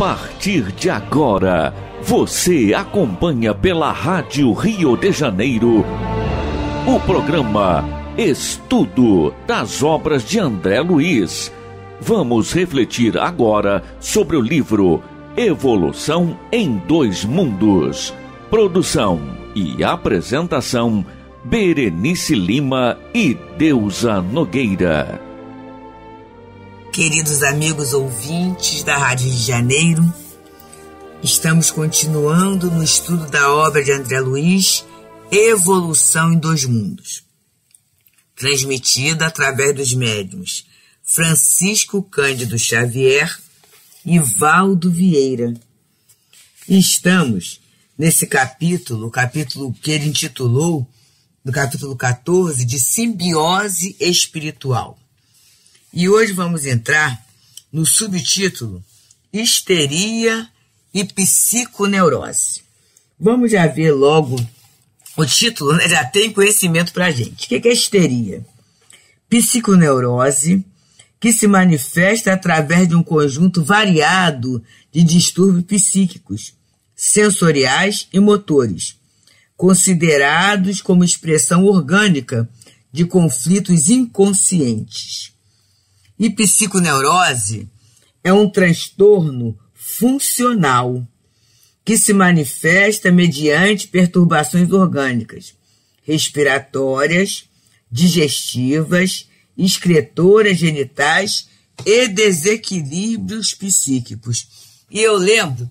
partir de agora, você acompanha pela Rádio Rio de Janeiro o programa Estudo das obras de André Luiz. Vamos refletir agora sobre o livro Evolução em Dois Mundos. Produção e apresentação Berenice Lima e Deusa Nogueira. Queridos amigos ouvintes da Rádio de Janeiro, estamos continuando no estudo da obra de André Luiz, Evolução em Dois Mundos, transmitida através dos médiums Francisco Cândido Xavier e Valdo Vieira. Estamos nesse capítulo, o capítulo que ele intitulou, no capítulo 14, de simbiose espiritual. E hoje vamos entrar no subtítulo Histeria e Psiconeurose. Vamos já ver logo o título, né? já tem conhecimento para a gente. O que é histeria? Psiconeurose, que se manifesta através de um conjunto variado de distúrbios psíquicos, sensoriais e motores, considerados como expressão orgânica de conflitos inconscientes. E psiconeurose é um transtorno funcional que se manifesta mediante perturbações orgânicas, respiratórias, digestivas, excretoras genitais e desequilíbrios psíquicos. E eu lembro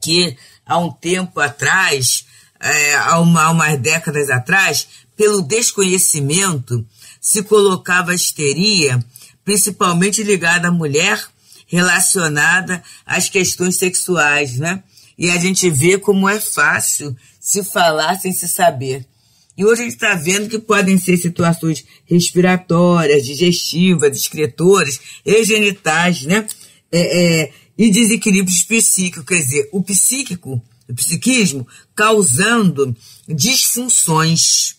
que há um tempo atrás, é, há, uma, há umas décadas atrás, pelo desconhecimento, se colocava histeria principalmente ligada à mulher, relacionada às questões sexuais, né? E a gente vê como é fácil se falar sem se saber. E hoje a gente está vendo que podem ser situações respiratórias, digestivas, excretoras genitais, né? É, é, e desequilíbrios psíquicos, quer dizer, o psíquico, o psiquismo, causando disfunções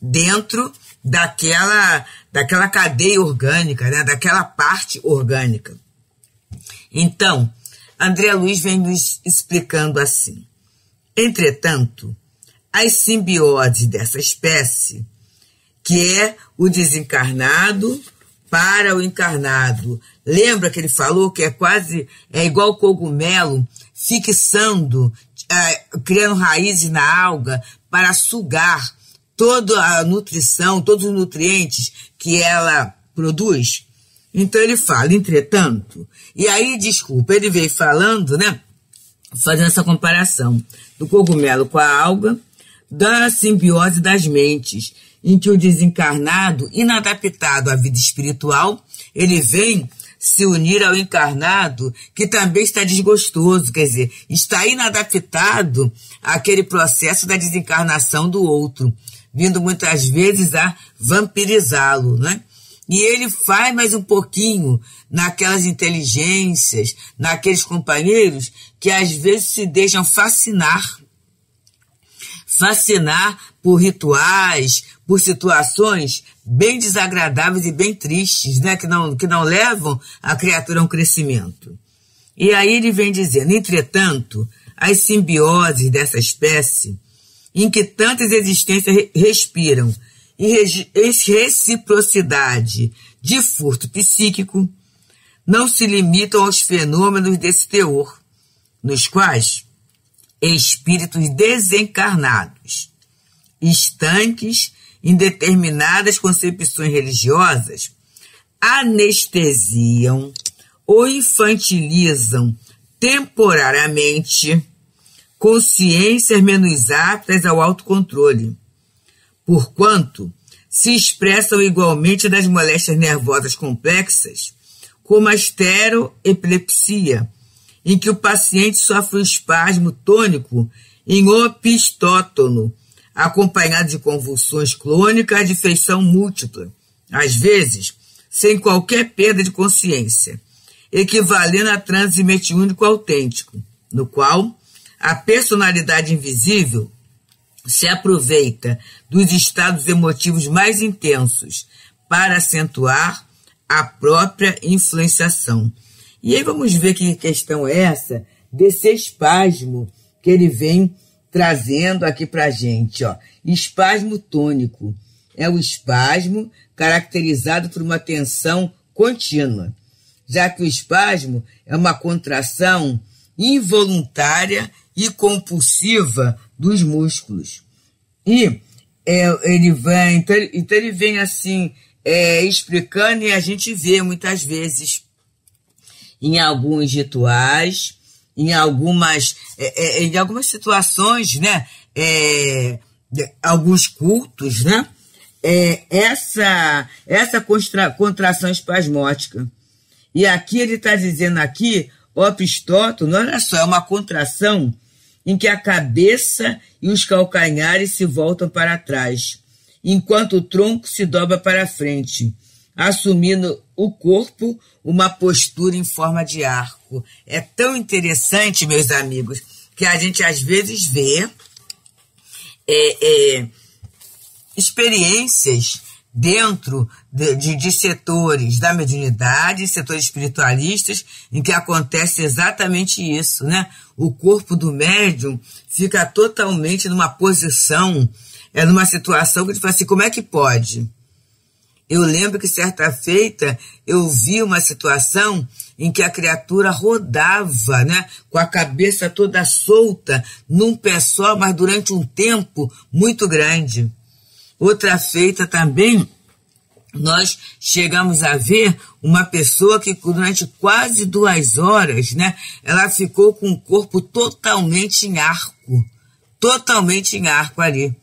dentro daquela, daquela cadeia orgânica, né? daquela parte orgânica. Então, André Luiz vem nos explicando assim. Entretanto, as simbioses dessa espécie, que é o desencarnado para o encarnado. Lembra que ele falou que é quase é igual cogumelo fixando, é, criando raízes na alga para sugar toda a nutrição, todos os nutrientes que ela produz. Então ele fala, entretanto, e aí, desculpa, ele veio falando, né, fazendo essa comparação do cogumelo com a alga, da simbiose das mentes, em que o desencarnado, inadaptado à vida espiritual, ele vem se unir ao encarnado que também está desgostoso, quer dizer, está inadaptado àquele processo da desencarnação do outro vindo muitas vezes a vampirizá-lo, né? E ele faz mais um pouquinho naquelas inteligências, naqueles companheiros que às vezes se deixam fascinar. Fascinar por rituais, por situações bem desagradáveis e bem tristes, né? que, não, que não levam a criatura a um crescimento. E aí ele vem dizendo, entretanto, as simbioses dessa espécie em que tantas existências respiram, em reciprocidade de furto psíquico, não se limitam aos fenômenos desse teor, nos quais espíritos desencarnados, estanques em determinadas concepções religiosas, anestesiam ou infantilizam temporariamente consciências menos aptas ao autocontrole, porquanto se expressam igualmente das moléstias nervosas complexas, como a esteroepilepsia, em que o paciente sofre um espasmo tônico em opistótono, acompanhado de convulsões clônicas de feição múltipla, às vezes sem qualquer perda de consciência, equivalendo a transe metiúnico autêntico, no qual a personalidade invisível se aproveita dos estados emotivos mais intensos para acentuar a própria influenciação. E aí vamos ver que questão é essa desse espasmo que ele vem trazendo aqui pra gente, ó. Espasmo tônico. É o espasmo caracterizado por uma tensão contínua, já que o espasmo é uma contração involuntária e compulsiva dos músculos. E é, ele vem, então, então ele vem assim, é, explicando e a gente vê muitas vezes em alguns rituais, em algumas, é, é, em algumas situações, né? É, alguns cultos, né? É, essa essa contra, contração espasmótica. E aqui ele está dizendo aqui, o Pistótono, olha só, é uma contração em que a cabeça e os calcanhares se voltam para trás, enquanto o tronco se dobra para frente, assumindo o corpo uma postura em forma de arco. É tão interessante, meus amigos, que a gente às vezes vê é, é, experiências dentro de, de, de, setores da mediunidade, setores espiritualistas, em que acontece exatamente isso, né? O corpo do médium fica totalmente numa posição, é numa situação que ele fala assim, como é que pode? Eu lembro que certa feita eu vi uma situação em que a criatura rodava, né, com a cabeça toda solta, num pé só, mas durante um tempo muito grande. Outra feita também, nós chegamos a ver uma pessoa que durante quase duas horas, né, ela ficou com o corpo totalmente em arco, totalmente em arco ali.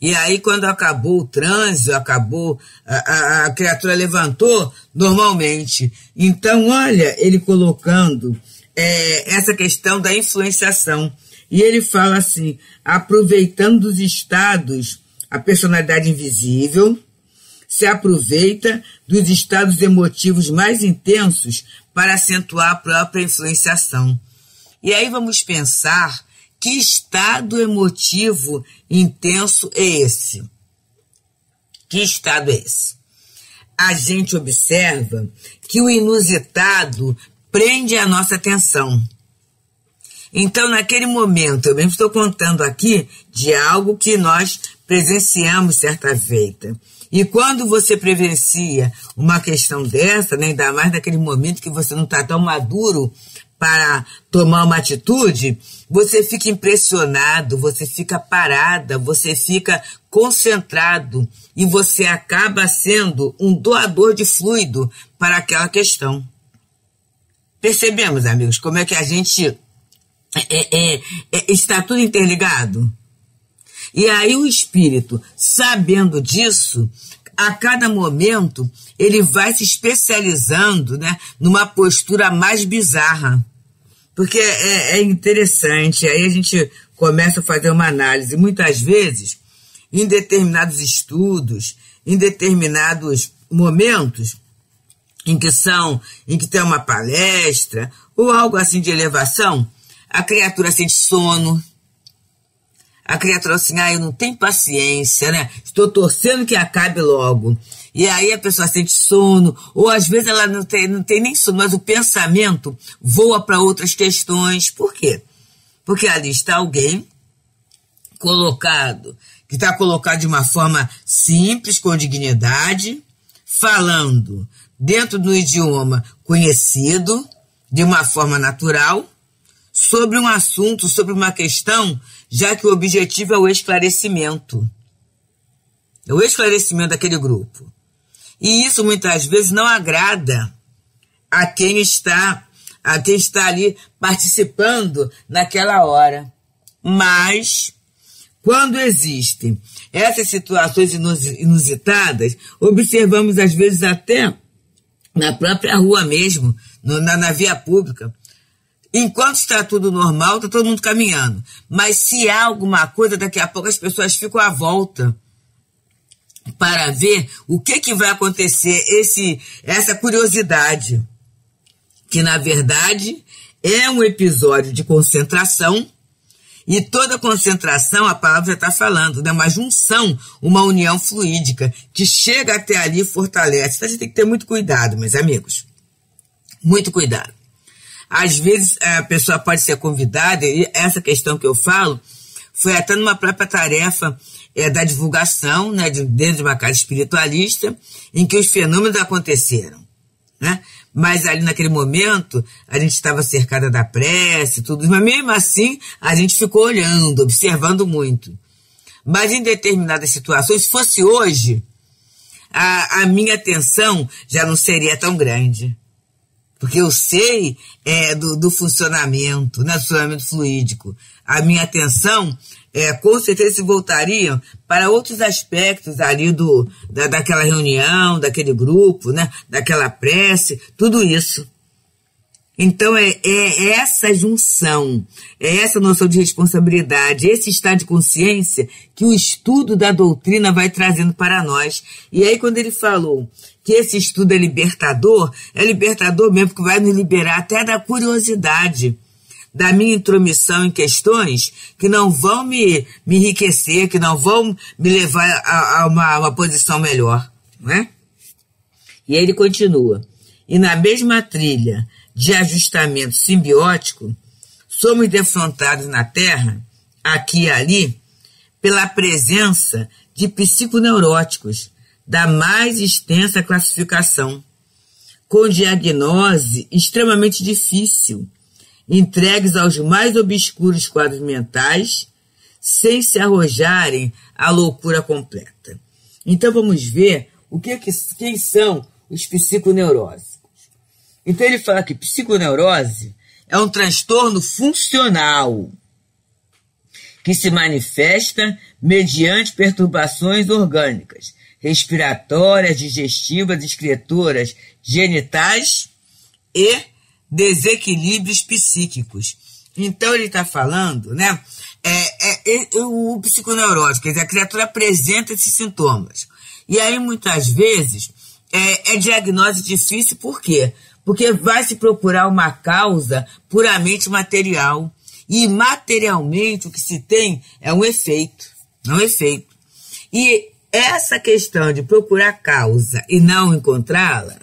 E aí, quando acabou o trânsito, acabou, a, a, a, criatura levantou normalmente. Então, olha, ele colocando é, essa questão da influenciação. E ele fala assim: aproveitando os estados a personalidade invisível se aproveita dos estados emotivos mais intensos para acentuar a própria influenciação. E aí vamos pensar que estado emotivo intenso é esse? Que estado é esse? A gente observa que o inusitado prende a nossa atenção. Então, naquele momento, eu mesmo estou contando aqui de algo que nós presenciamos certa feita. E quando você presencia uma questão dessa, né, ainda mais naquele momento que você não está tão maduro para tomar uma atitude, você fica impressionado, você fica parada, você fica concentrado e você acaba sendo um doador de fluido para aquela questão. Percebemos, amigos, como é que a gente é, é, é, está tudo interligado? E aí o espírito, sabendo disso, a cada momento ele vai se especializando né, numa postura mais bizarra. Porque é, é interessante, aí a gente começa a fazer uma análise. Muitas vezes, em determinados estudos, em determinados momentos, em que são, em que tem uma palestra, ou algo assim de elevação, a criatura sente sono, a criatura assim, ah, eu não tenho paciência, né? Estou torcendo que acabe logo. E aí a pessoa sente sono, ou às vezes ela não tem, não tem nem sono, mas o pensamento voa para outras questões. Por quê? Porque ali está alguém colocado, que está colocado de uma forma simples, com dignidade, falando dentro do idioma conhecido, de uma forma natural, sobre um assunto, sobre uma questão já que o objetivo é o esclarecimento. É o esclarecimento daquele grupo. E isso muitas vezes não agrada a quem está a quem está ali participando naquela hora. Mas quando existem essas situações inusitadas, observamos às vezes até na própria rua mesmo, no, na, na via pública, Enquanto está tudo normal, está todo mundo caminhando. Mas se há alguma coisa, daqui a pouco as pessoas ficam à volta para ver o que, que vai acontecer, esse, essa curiosidade, que na verdade é um episódio de concentração, e toda concentração, a palavra está falando, né? uma junção, uma união fluídica, que chega até ali e fortalece. Então a gente tem que ter muito cuidado, meus amigos. Muito cuidado. Às vezes a pessoa pode ser convidada, e essa questão que eu falo foi até numa própria tarefa é, da divulgação, né, de, dentro de uma casa espiritualista, em que os fenômenos aconteceram. Né? Mas ali naquele momento, a gente estava cercada da prece, tudo, mas mesmo assim, a gente ficou olhando, observando muito. Mas em determinadas situações, se fosse hoje, a, a minha atenção já não seria tão grande. Porque eu sei é, do, do funcionamento, né, do funcionamento fluídico. A minha atenção é, com certeza se voltariam para outros aspectos ali do, da, daquela reunião, daquele grupo, né, daquela prece, tudo isso. Então é, é essa junção, é essa noção de responsabilidade, esse estado de consciência que o estudo da doutrina vai trazendo para nós. E aí quando ele falou que esse estudo é libertador, é libertador mesmo, porque vai nos liberar até da curiosidade, da minha intromissão em questões que não vão me, me enriquecer, que não vão me levar a, a uma, uma posição melhor, não é? E ele continua. E na mesma trilha de ajustamento simbiótico, somos defrontados na Terra, aqui e ali, pela presença de psiconeuróticos da mais extensa classificação, com diagnose extremamente difícil, entregues aos mais obscuros quadros mentais, sem se arrojarem à loucura completa. Então vamos ver o que, que quem são os psiconeuroses. Então ele fala que psiconeurose é um transtorno funcional que se manifesta mediante perturbações orgânicas, respiratórias, digestivas, excretoras, genitais e desequilíbrios psíquicos. Então ele está falando, né? É, é, é, o psiconeurótico, quer dizer, a criatura apresenta esses sintomas. E aí, muitas vezes, é, é diagnose difícil, por quê? porque vai se procurar uma causa puramente material. E materialmente o que se tem é um efeito, não um efeito. E essa questão de procurar causa e não encontrá-la,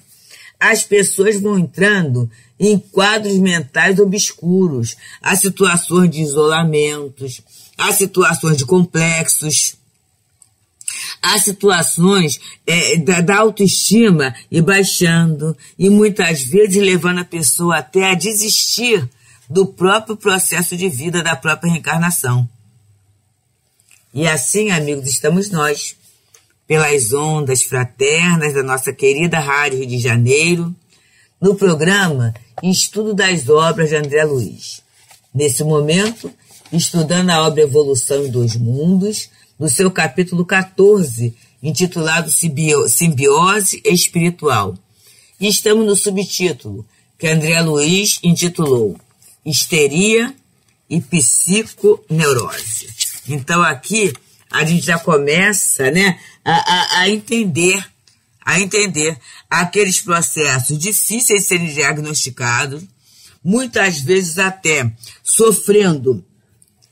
as pessoas vão entrando em quadros mentais obscuros, há situações de isolamentos, há situações de complexos, Há situações é, da, da autoestima e baixando, e muitas vezes levando a pessoa até a desistir do próprio processo de vida, da própria reencarnação. E assim, amigos, estamos nós, pelas ondas fraternas da nossa querida Rádio Rio de Janeiro, no programa Estudo das Obras de André Luiz. Nesse momento, estudando a obra Evolução dos Mundos, no seu capítulo 14, intitulado Simbiose Espiritual. E estamos no subtítulo, que André Luiz intitulou Histeria e Psiconeurose. Então aqui a gente já começa né, a, a, a entender, a entender aqueles processos difíceis de serem diagnosticados, muitas vezes até sofrendo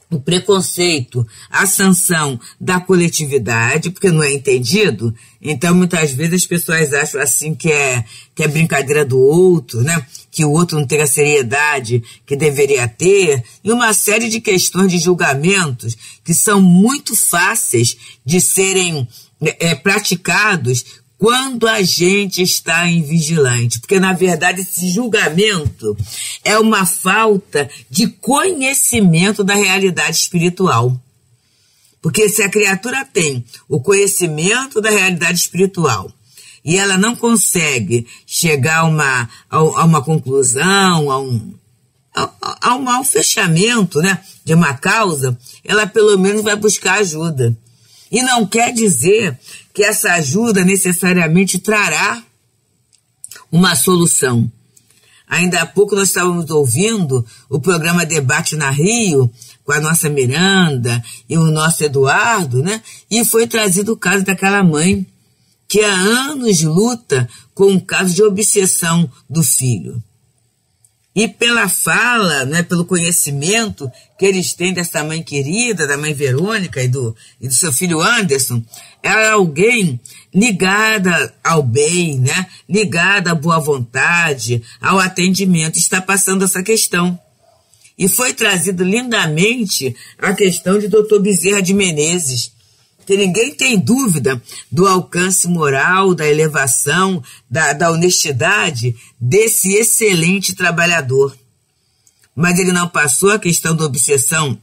o preconceito, a sanção da coletividade, porque não é entendido. Então, muitas vezes as pessoas acham assim que é, que é brincadeira do outro, né? Que o outro não tem a seriedade que deveria ter, e uma série de questões de julgamentos que são muito fáceis de serem é, praticados quando a gente está em vigilante, porque na verdade esse julgamento é uma falta de conhecimento da realidade espiritual. Porque se a criatura tem o conhecimento da realidade espiritual e ela não consegue chegar a uma, a, uma conclusão, a um, a, a, um, a um fechamento né, de uma causa, ela pelo menos vai buscar ajuda. E não quer dizer que essa ajuda necessariamente trará uma solução. Ainda há pouco nós estávamos ouvindo o programa Debate na Rio com a nossa Miranda e o nosso Eduardo, né? E foi trazido o caso daquela mãe que há anos luta com um caso de obsessão do filho. E pela fala, né, pelo conhecimento que eles têm dessa mãe querida, da mãe Verônica e do, e do seu filho Anderson, ela é alguém ligada ao bem, né, ligada à boa vontade, ao atendimento, está passando essa questão. E foi trazido lindamente a questão de Dr. Bezerra de Menezes, que ninguém tem dúvida do alcance moral, da elevação, da, da honestidade desse excelente trabalhador. Mas ele não passou a questão da obsessão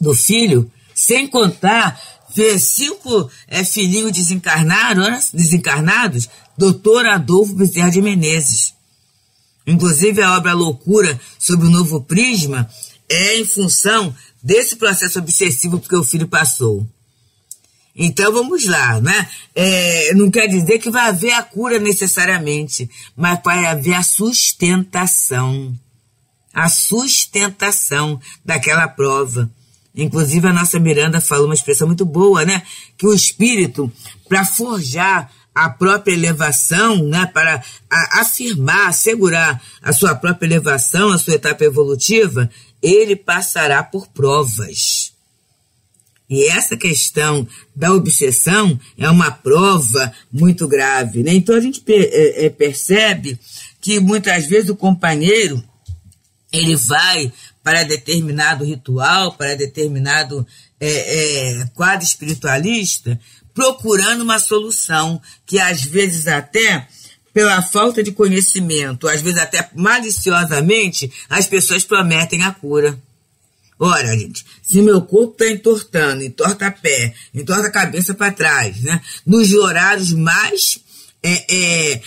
do filho, sem contar ver cinco é, filhinhos desencarnados, desencarnados, doutor Adolfo Bezerra de Menezes. Inclusive a obra Loucura sobre o Novo Prisma é em função desse processo obsessivo que o filho passou. Então vamos lá, né? É, não quer dizer que vai haver a cura necessariamente, mas vai haver a sustentação. A sustentação daquela prova. Inclusive a nossa Miranda falou uma expressão muito boa, né? Que o espírito, para forjar a própria elevação, né? Para afirmar, assegurar a sua própria elevação, a sua etapa evolutiva, ele passará por provas. E essa questão da obsessão é uma prova muito grave. Né? Então a gente é, é, percebe que muitas vezes o companheiro ele vai para determinado ritual, para determinado é, é, quadro espiritualista, procurando uma solução que às vezes até pela falta de conhecimento, às vezes até maliciosamente, as pessoas prometem a cura. Ora, gente, se meu corpo está entortando, entorta pé, entorta a cabeça para trás, né? Nos horários mais é, é,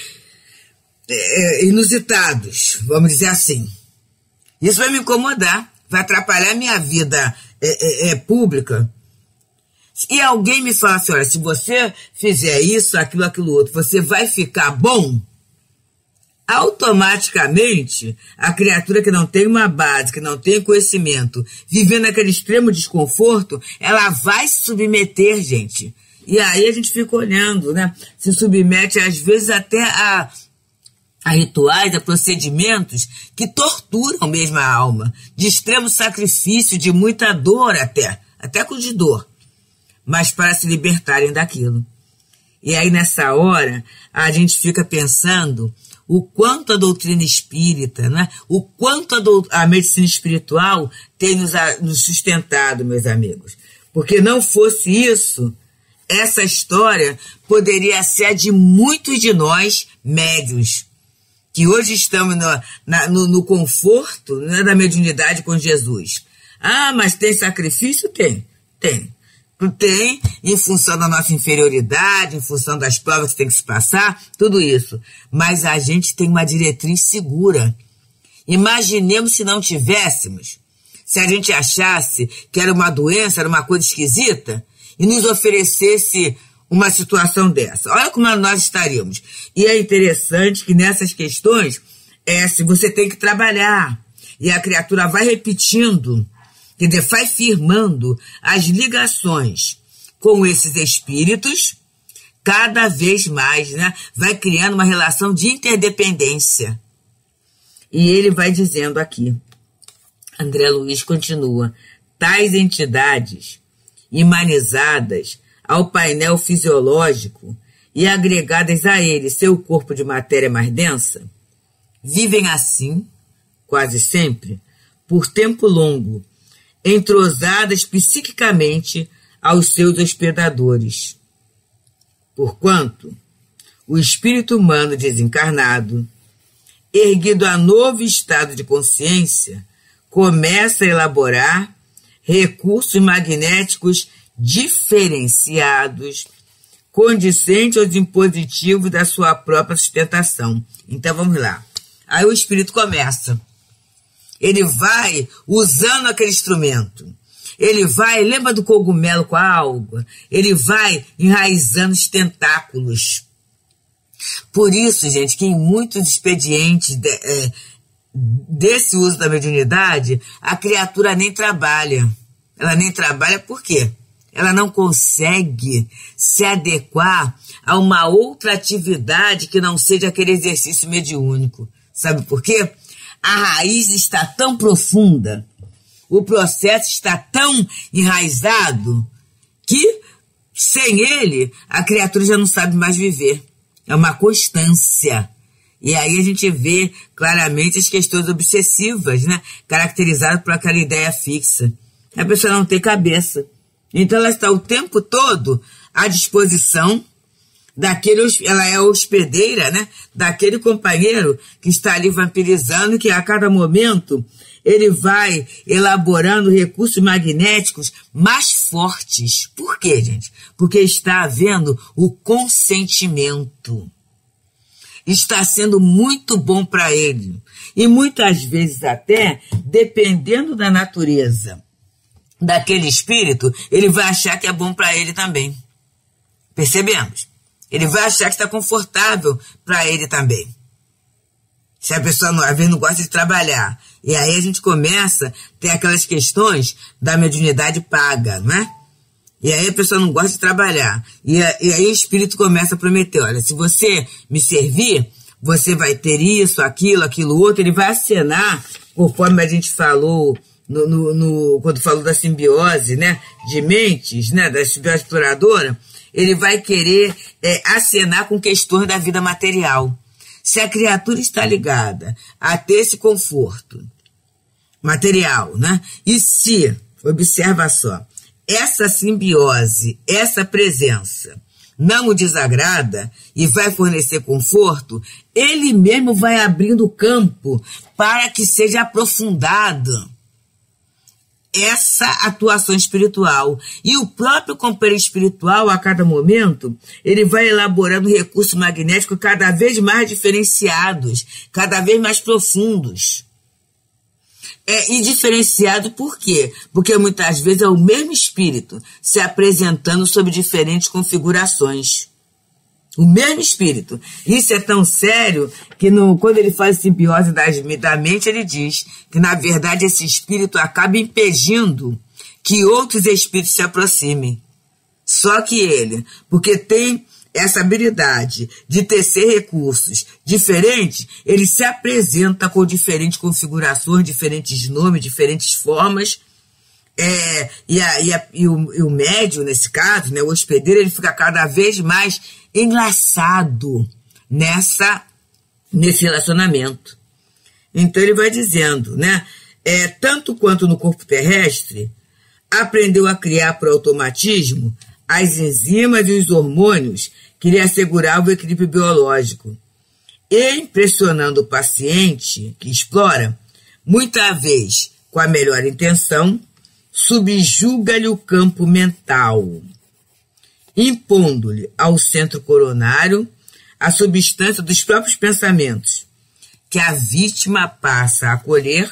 é, inusitados, vamos dizer assim. Isso vai me incomodar, vai atrapalhar minha vida é, é, é, pública. E alguém me fala assim, olha, se você fizer isso, aquilo, aquilo outro, você vai ficar bom? Automaticamente a criatura que não tem uma base, que não tem conhecimento, vivendo aquele extremo desconforto, ela vai se submeter, gente. E aí a gente fica olhando, né? Se submete às vezes até a, a rituais, a procedimentos que torturam mesmo a alma, de extremo sacrifício, de muita dor até, até com de dor, mas para se libertarem daquilo. E aí nessa hora a gente fica pensando o quanto a doutrina espírita, né? o quanto a, a medicina espiritual tem nos, nos sustentado, meus amigos. Porque não fosse isso, essa história poderia ser a de muitos de nós médios, que hoje estamos no, na, no, no conforto né, da mediunidade com Jesus. Ah, mas tem sacrifício? Tem, tem tem, em função da nossa inferioridade, em função das provas que tem que se passar, tudo isso. Mas a gente tem uma diretriz segura. Imaginemos se não tivéssemos, se a gente achasse que era uma doença, era uma coisa esquisita, e nos oferecesse uma situação dessa. Olha como nós estaríamos. E é interessante que nessas questões, é, se você tem que trabalhar, e a criatura vai repetindo Dizer, vai firmando as ligações com esses espíritos cada vez mais, né? Vai criando uma relação de interdependência. E ele vai dizendo aqui, André Luiz continua, tais entidades humanizadas ao painel fisiológico e agregadas a ele seu corpo de matéria mais densa, vivem assim, quase sempre, por tempo longo, entrosadas psiquicamente aos seus hospedadores. Porquanto, o espírito humano desencarnado, erguido a novo estado de consciência, começa a elaborar recursos magnéticos diferenciados, condicentes aos impositivos da sua própria sustentação. Então vamos lá. Aí o espírito começa ele vai usando aquele instrumento. Ele vai, lembra do cogumelo com a alga? Ele vai enraizando os tentáculos. Por isso, gente, que em muitos expedientes de, é, desse uso da mediunidade, a criatura nem trabalha. Ela nem trabalha por quê? Ela não consegue se adequar a uma outra atividade que não seja aquele exercício mediúnico. Sabe por quê? A raiz está tão profunda, o processo está tão enraizado, que sem ele a criatura já não sabe mais viver. É uma constância. E aí a gente vê claramente as questões obsessivas, né? Caracterizadas por aquela ideia fixa. A pessoa não tem cabeça. Então ela está o tempo todo à disposição daquele, ela é hospedeira, né? Daquele companheiro que está ali vampirizando, que a cada momento ele vai elaborando recursos magnéticos mais fortes. Por quê, gente? Porque está havendo o consentimento. Está sendo muito bom para ele. E muitas vezes até, dependendo da natureza daquele espírito, ele vai achar que é bom para ele também. Percebemos? Ele vai achar que está confortável para ele também. Se a pessoa não, às vezes não gosta de trabalhar. E aí a gente começa a ter aquelas questões da mediunidade paga, não é? E aí a pessoa não gosta de trabalhar. E, e aí o espírito começa a prometer: olha, se você me servir, você vai ter isso, aquilo, aquilo outro. Ele vai acenar, conforme a gente falou no, no, no, quando falou da simbiose, né, de mentes, né, da simbiose exploradora, ele vai querer é, acenar com questões da vida material. Se a criatura está ligada a ter esse conforto material, né, e se, observa só, essa simbiose, essa presença, não o desagrada e vai fornecer conforto, ele mesmo vai abrindo campo para que seja aprofundado essa atuação espiritual. E o próprio companheiro espiritual, a cada momento, ele vai elaborando recursos magnéticos cada vez mais diferenciados, cada vez mais profundos. É, e diferenciado por quê? Porque muitas vezes é o mesmo espírito se apresentando sob diferentes configurações. O mesmo espírito. Isso é tão sério que no, quando ele faz simbiose das, da mente, ele diz que, na verdade, esse espírito acaba impedindo que outros espíritos se aproximem. Só que ele, porque tem essa habilidade de tecer recursos diferentes, ele se apresenta com diferentes configurações, diferentes nomes, diferentes formas. É, e, a, e, a, e, o, e o médio, nesse caso, né, o hospedeiro, ele fica cada vez mais enlaçado nessa nesse relacionamento. Então ele vai dizendo, né? É, tanto quanto no corpo terrestre, aprendeu a criar por automatismo as enzimas e os hormônios que lhe asseguravam o equilíbrio biológico. E, impressionando o paciente que explora, muita vez com a melhor intenção, subjuga-lhe o campo mental impondo-lhe ao centro coronário a substância dos próprios pensamentos, que a vítima passa a acolher,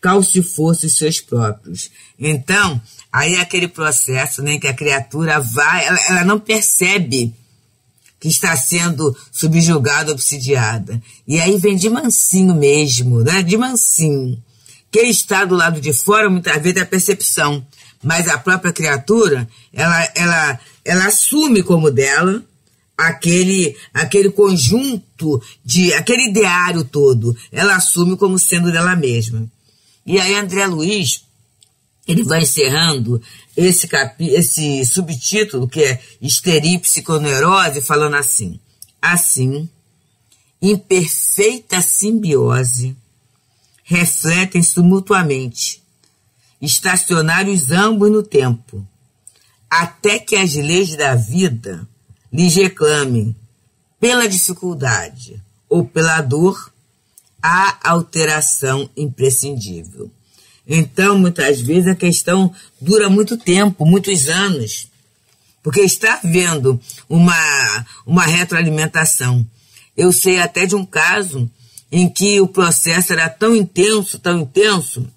qual se fossem seus próprios. Então, aí é aquele processo né, que a criatura vai, ela, ela não percebe que está sendo subjugada, obsidiada. E aí vem de mansinho mesmo, né? De mansinho. Quem está do lado de fora, muitas vezes, é a percepção. Mas a própria criatura, ela, ela, ela assume como dela aquele aquele conjunto de aquele ideário todo, ela assume como sendo dela mesma. E aí André Luiz ele vai encerrando esse capi, esse subtítulo que é Histeria e Psiconeurose, falando assim: assim, em perfeita simbiose, refletem-se mutuamente, estacionários ambos no tempo até que as leis da vida lhes reclamem, pela dificuldade ou pela dor, a alteração imprescindível. Então, muitas vezes, a questão dura muito tempo, muitos anos, porque está havendo uma, uma retroalimentação. Eu sei até de um caso em que o processo era tão intenso, tão intenso,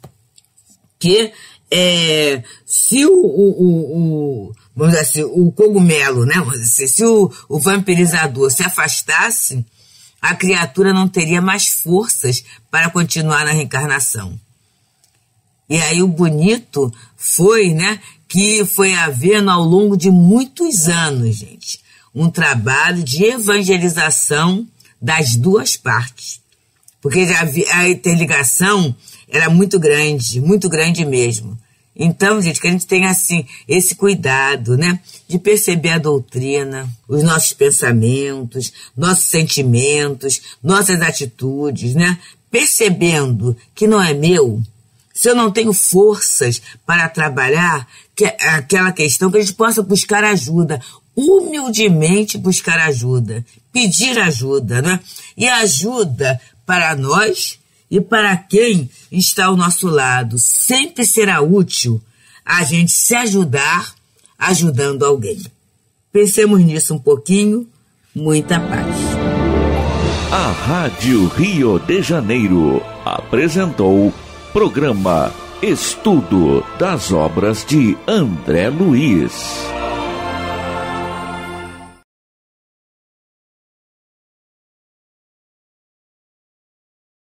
que é, se o, o, o, vamos dizer assim, o cogumelo, né? Dizer, se o, o vampirizador se afastasse, a criatura não teria mais forças para continuar na reencarnação. E aí o bonito foi, né, que foi havendo ao longo de muitos anos, gente, um trabalho de evangelização das duas partes porque a interligação era muito grande, muito grande mesmo. Então, gente, que a gente tenha assim esse cuidado, né, de perceber a doutrina, os nossos pensamentos, nossos sentimentos, nossas atitudes, né, percebendo que não é meu. Se eu não tenho forças para trabalhar, que aquela questão que a gente possa buscar ajuda, humildemente buscar ajuda, pedir ajuda, né? E ajuda para nós e para quem está ao nosso lado. Sempre será útil a gente se ajudar ajudando alguém. Pensemos nisso um pouquinho. Muita paz. A Rádio Rio de Janeiro apresentou programa Estudo das obras de André Luiz.